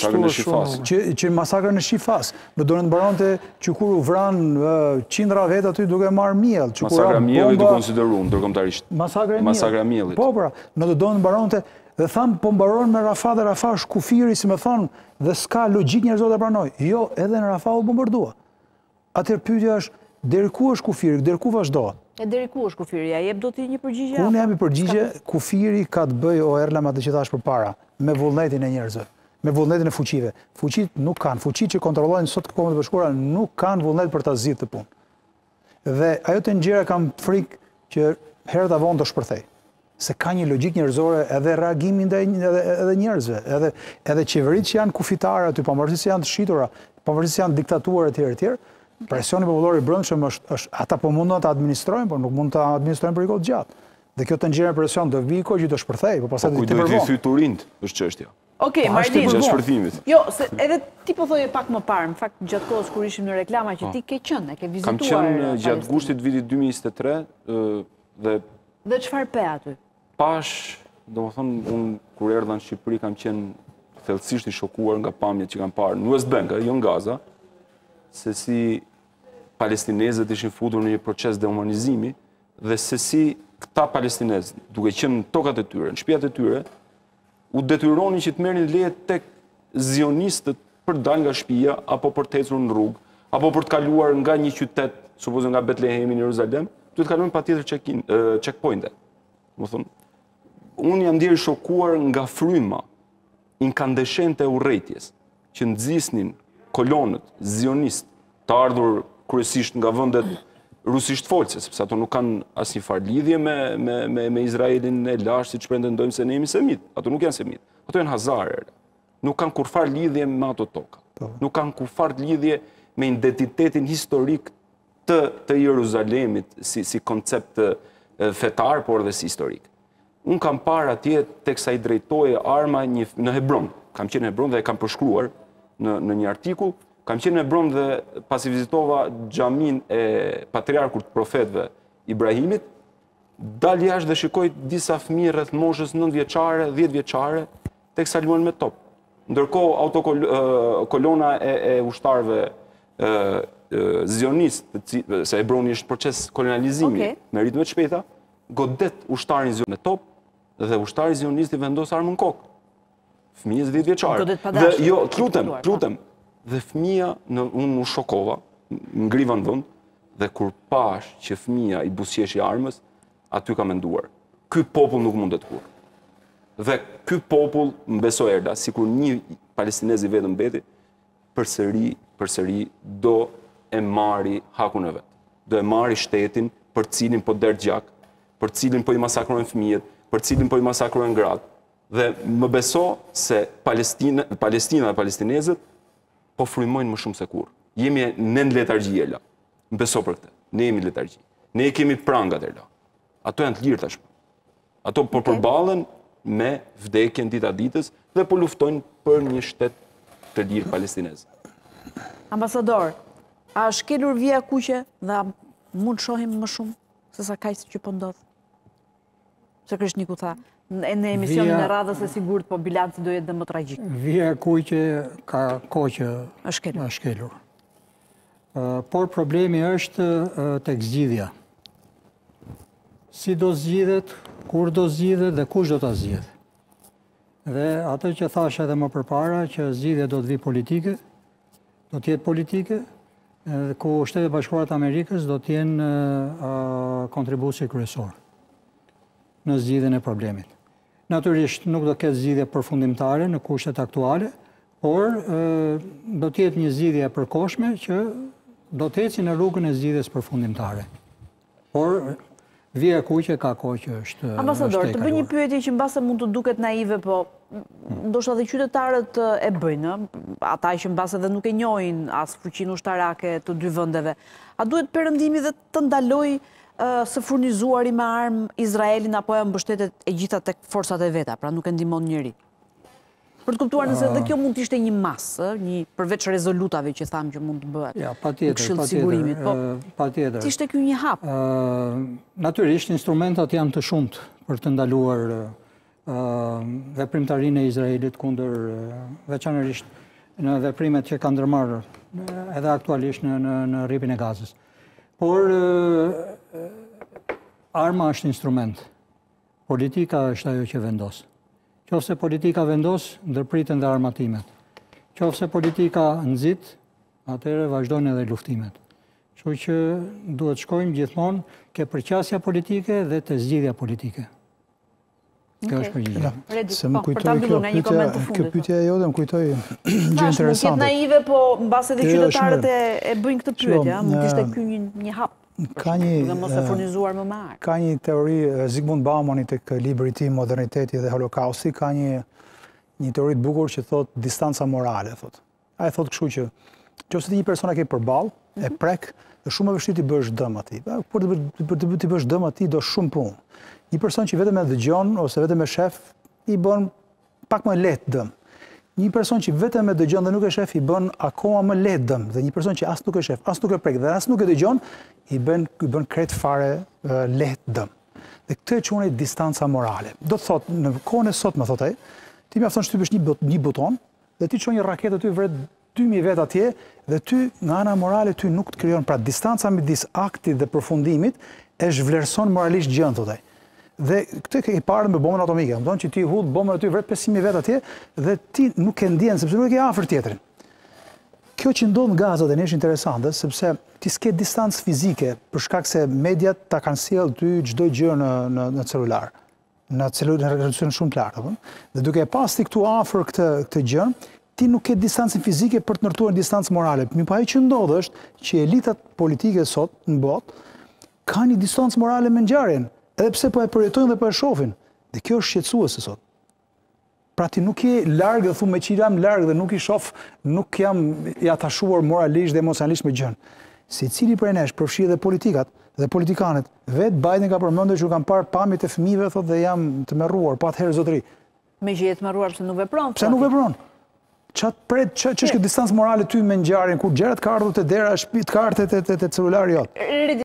Shifakën e Shifas. Që masakrën e Shifas. Me domethënë të mbaronte që kur u vran qindra vetë aty duke marrë miell. Masakra e miellit e konsideruar ndërkombëtarisht. Masakra e miellit. Masakra e miellit. Po, pra, mendonim të mbaronte dhe thamë po mbaron me Rafa dhe Rafa është kufiri, si me thënë, dhe s'ka logjikë njerëzore ta pranojë. Jo, edhe në Rafa u bombardua. Atëherë pyetja është, deri ku është kufiri, deri ku vazhdohet? E deri ku është kufiri, ja jep do ti një përgjigje apo? Unë jap një përgjigje, kufiri ka të bëjë o Erla me atë që thashë përpara, me vullnetin e njerëzve, me vullnetin e fuqive. Fuqitë nuk kanë, fuqitë që kontrollojnë sot Kombet e Bashkuara nuk kanë vullnet për ta zgjidhur këtë punë. Dhe ajo tenxherja kam frikë që herët a vonë do shpërthejë. se ka një logjikë njerëzore edhe reagimi i edhe njerëzve, edhe edhe qeveritë që janë kufitare aty, pavarësisht se janë të shitura, pavarësisht se janë diktatura etj etj, presioni popullor i brendshëm është është ata po mundohen ta administrojnë, por nuk mund ta administrojnë për kohë të gjatë. Dhe kjo tenxhere presioni do vijë kohë që do shpërthejë, po pastaj po do të përvëlojë. Po kujt do të të është çështja. Ok, po, Martin, gjatë shpërthimit. Jo, se edhe ti po thoje pak më parë, në fakt gjatë kohës kur ishim në reklama që po. ti ke qenë, ke vizituar. Kam qenë gjatë gushtit vitit 2023 dhe Dhe çfarë pe aty? Pashë, domethënë, unë kur erdha në Shqipëri kam qenë thellësisht i shokuar nga pamjet që kam parë në West Bank, jo në Gaza, se si palestinezët ishin futur në një proces dehumanizimi dhe se si këta palestinezë, duke qenë në tokat e tyre, në shpijat e tyre, U detyronin që të merrnin leje tek zionistët për të dalë nga shtëpia apo për të ecur në rrugë, apo për të kaluar nga një qytet, supozojmë nga Betlehemi në Jeruzalem, duhet të kalojnë patjetër checkpoint-e. Domethënë, unë jam ndjerë i shokuar nga fryma inkandeshente e urrejtjes. që nxisnin kolonët zionistë të ardhur kryesisht nga vendet rusisht folëse, sepse ato nuk kanë asnjëfarë lidhje me, me, me, me Izraelin e lashtë, siç pretendojnë se ne jemi semitë. Ato nuk janë semitë, ato janë hazarë. Nuk kanë kurrfarë lidhje me ato toka. Po. Nuk kanë kurrfarë lidhje me identitetin historik të, të Jeruzalemit, si, si koncept fetar, por edhe si historik. Unë kam parë atje teksa i drejtohej arma një, në Hebron. Kam qenë në Hebron dhe e kam përshkruar në, në një artikull. Kam qenë në Hebron dhe pasi vizitova xhaminë e patriarkut të profetëve Ibrahimit, dal jashtë dhe shikoj disa fëmijë rreth moshës 9 vjeçare, 10 vjeçare, teksa luanin me top. Ndërkohë autokolona e, e ushtarëve zionistë, se Hebroni është proces kolonializimi okay. me ritme të shpejta, godet ushtarin zionist me top dhe ushtari zionist i vendos armën në kokë. Fëmijës 10 vjeçare. Godet pa dashur. Dhe jo, të lutem, po, të lutem. Dhe fëmija, unë u shokova, ngriva në vend dhe kur pashë që fëmija i buzëqeshi armës, aty kam menduar. Ky popull nuk mundet kurrë. Dhe ky popull më beso, Erda, sikur një palestinez i vetëm mbeti, përsëri, përsëri do e marri hakun e vet. Do e marri shtetin për të cilin po derdh gjak, për të cilin po i masakrohen fëmijët, për të cilin po i masakrohen gratë. Dhe më beso se Palestina, Palestina dhe palestinezët po frymojnë më shumë se kurrë. Jemi ne në letargji, Ela. Më beso për këtë. Ne jemi në letargji. Ne kemi prangat, Ela. Ato janë të lirë tashmë. Ato po përballen me vdekjen dita ditës dhe po luftojnë për një shtet të lirë palestinez. Ambasador, a është shkelur vija e kuqe dhe a mund të shohim më shumë se sa kaq që po ndodh? Po siç edhe Niku tha, në emisionin e radhës e sigurt, po bilanci do jetë dhe më tragjik. Vija e kuqe ka kohë që është shkelur. Por problemi është tek zgjidhja. si do zgjidhet, kur do zgjidhet dhe kush do ta zgjidhë. Dhe atë që thashë edhe më përpara që zgjidhja do të vijë politike, do të jetë politike, ku Shtetet e Bashkuara të Amerikës do të jenë kontribuesi kryesor në zgjidhjen e problemit. Natyrisht nuk do të ketë zgjidhje përfundimtare në kushtet aktuale, Por, do të jetë një zgjidhje e përkohshme që do të eci në rrugën e zgjidhjes përfundimtare. Por, vija e kuqe ka kohë që është... Ambasador, të bëj një pyetje që mbase mund të duket naive, po ndoshta dhe qytetarët e bëjnë, ata që mbase dhe nuk e njohin as fuqinë ushtarake të dy vendeve. A duhet perëndimi dhe të ndalojë së furnizuari me armë Izraelin apo mbështetet e gjitha tek forcat e veta, pra nuk e ndihmon njeri? Për të kuptuar nëse dhe kjo mund të ishte një masë, një përveç rezolutave që thamë që mund të bëhet. Ja, patjetër, patjetër. Sigurimit, po, patjetër. Të ishte kjo një hap. Natyrisht, instrumentat janë të shumtë për të ndaluar veprimtarinë e Izraelit kundër veçanërisht në veprimet që kanë ndërmarrë edhe aktualisht në Rripin e Gazës. Por, arma është instrument. Politika është ajo që vendos. Qoftë se politika vendos, ndërpriten dhe armatimet. Qoftë se politika nxit, atëherë vazhdojnë edhe luftimet. Kështu që duhet shkojmë gjithmonë te përqasja politike dhe te zgjidhja politike. Kjo është përgjigje. Se më po, kujtoj kjo pyetja, kjo pyetja jote, më kujtoi një gjë interesante. Mund të jetë naive, po mbase dhe qytetarët e bëjnë këtë pyetje, mund të ishte kjo një hap. Ka një teori e Zygmunt Baumanit tek libri i tij Moderniteti dhe Holokausti, ka një një teori të bukur që thot distanca morale, thotë. Ai thot kështu që nëse ti një person e ke përballë, e mhm. prek, është shumë e vështirë t'i bësh dëm atij. Por të për të t'i bësh dëm atij do shumë punë. Një person që vetëm e dëgjon ose vetëm e shef, i bën Pak më lehtë dëm. Një person që vetëm e dëgjon dhe nuk e shef i bën akoma më lehtë dëm dhe një person që as nuk e shef, as nuk e prek dhe as nuk e dëgjon i bën i bën krejt fare lehtë dëm. Dhe këtë e quan ai distanca morale. Do të thotë në kohën e sotme thotë ai, ti mjafton të shtypësh një një buton dhe ti çon një raketë aty vret dy mijë vet atje dhe ty nga ana morale ty nuk të krijon pra distanca midis aktit dhe përfundimit e zhvlerëson moralisht gjënë thotë ai dhe këtë e ke parë me bombën atomike domethënë që ti hudh bombën aty vret 500.000 vet atje dhe ti nuk e ndjen sepse nuk e ke afër tjetrin kjo që ndodh në Gaza tani është interesante sepse ti s'ke distancë fizike për shkak se mediat ta kanë sjell ty çdo gjë në në në celular në celular në rezolucion shumë të lartë. Dhe duke e pas ti këtu afër këtë, këtë gjë, ti nuk ke distancën fizike për të ndërtuar distancë morale. Mirëpo ajo që ndodh është që elitat politike sot në botë, kanë një distancë morale me ngjarjen, edhe pse po e përjetojnë dhe po e shofin. Dhe kjo është shqetësuese sot. Pra ti nuk je larg dhe thua meqë jam larg dhe nuk i shof, nuk jam i atashuar moralisht dhe emocionalisht me gjën. Secili prej nesh, përfshi edhe politikat dhe politikanet, vet Biden ka përmendur që kam parë pamjet e fëmijëve thotë dhe jam tmerruar, po atëherë zotëri, meqë je tmerruar pse nuk vepron? Pse nuk vepron? Çat pret, ç'është ç'është distancë morale ty me ngjarjen kur gjëja të ka ardhur te dera e shtëpisë, të ka ardhur te te te celulari jot.